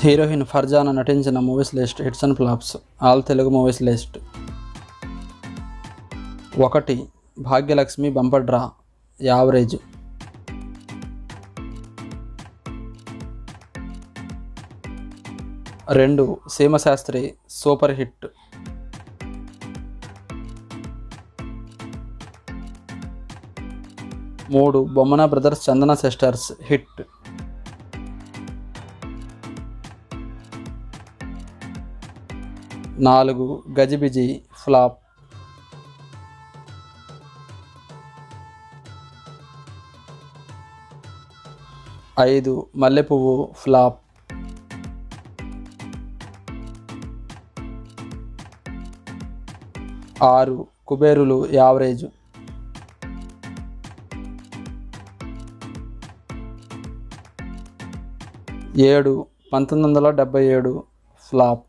Heroine Farzana నటించిన movies list hits and flops all Telugu movies list. ఒకటి Bhagyalakshmi bumper draw average. రెండు Seema Sastry super hit. మూడు Bommana brothers Chandana sisters hit. నాలుగు గజిబిజి flop. ఐదు మల్లెపువ్వు flop. ఆరు కుబేరులు average. ఏడు పంతొమ్మిది వందల డెబ్బై ఏడు ఫ్లాప్.